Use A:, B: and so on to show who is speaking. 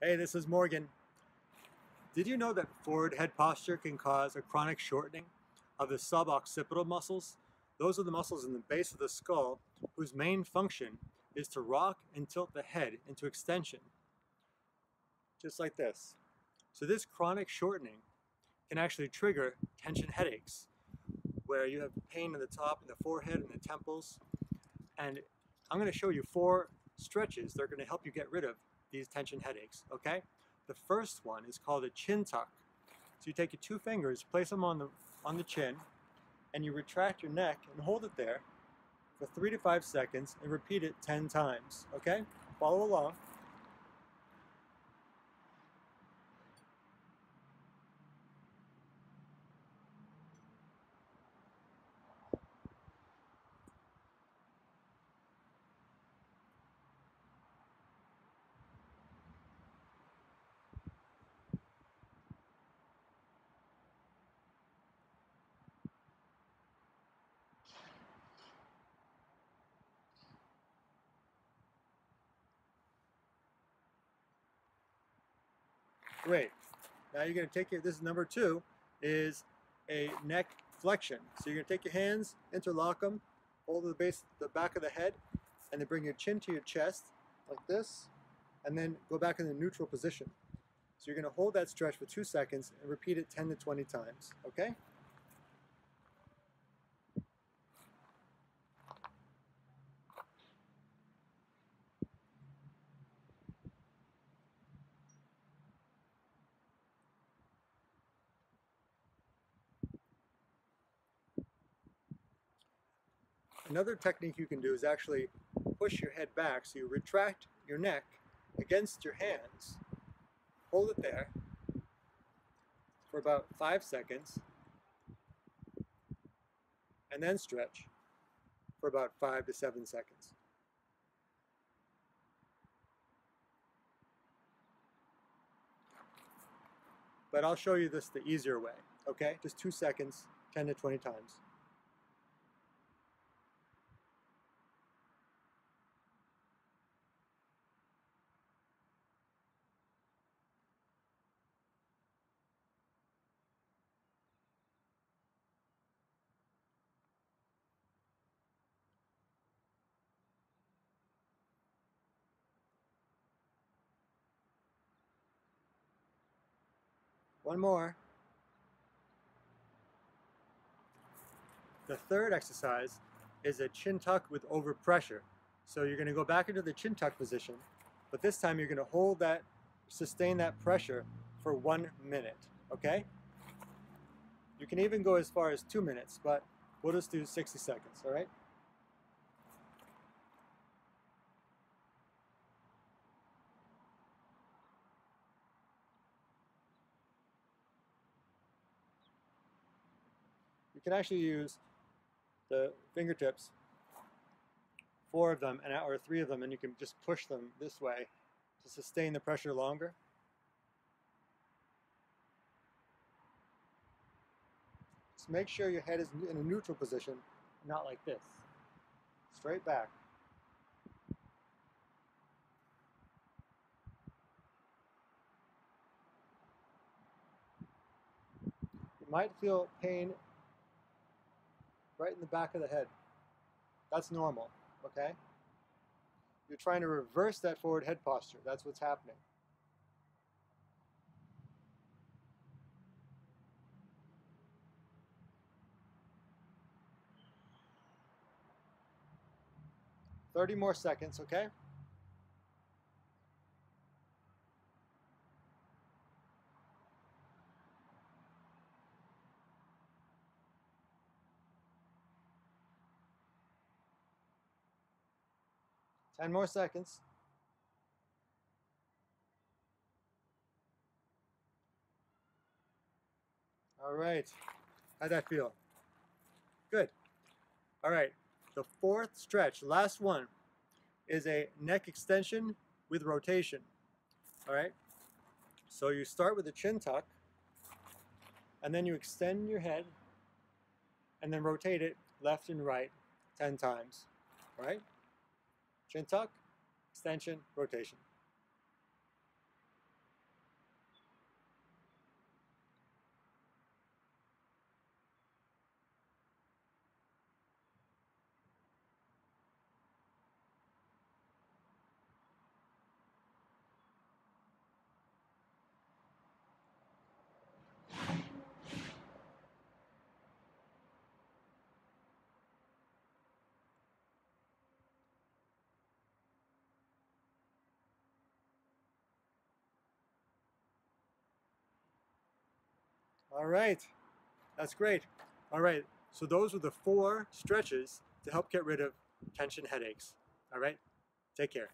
A: Hey, this is Morgan. Did you know that forward head posture can cause a chronic shortening of the suboccipital muscles? Those are the muscles in the base of the skull whose main function is to rock and tilt the head into extension. Just like this. So this chronic shortening can actually trigger tension headaches where you have pain in the top, in the forehead, and the temples. And I'm going to show you four stretches that are going to help you get rid of these tension headaches, okay? The first one is called a chin tuck. So you take your two fingers, place them on the, on the chin, and you retract your neck and hold it there for three to five seconds and repeat it 10 times, okay? Follow along. Great. Now you're going to take your, this is number two, is a neck flexion. So you're going to take your hands, interlock them, hold the base, the back of the head, and then bring your chin to your chest, like this, and then go back in the neutral position. So you're going to hold that stretch for two seconds and repeat it 10 to 20 times, okay? Another technique you can do is actually push your head back so you retract your neck against your hands, hold it there for about five seconds, and then stretch for about five to seven seconds. But I'll show you this the easier way, okay? Just two seconds, 10 to 20 times. One more. The third exercise is a chin tuck with overpressure. So you're going to go back into the chin tuck position, but this time you're going to hold that, sustain that pressure for one minute, okay? You can even go as far as two minutes, but we'll just do 60 seconds, all right? Can actually use the fingertips, four of them, and or three of them, and you can just push them this way to sustain the pressure longer. Just make sure your head is in a neutral position, not like this. Straight back. You might feel pain right in the back of the head. That's normal, okay? You're trying to reverse that forward head posture. That's what's happening. Thirty more seconds, okay? 10 more seconds. All right. How'd that feel? Good. All right. The fourth stretch, last one, is a neck extension with rotation. All right. So you start with a chin tuck, and then you extend your head, and then rotate it left and right 10 times. All right. Chin tuck, extension, rotation. All right. That's great. All right. So those are the four stretches to help get rid of tension headaches. All right. Take care.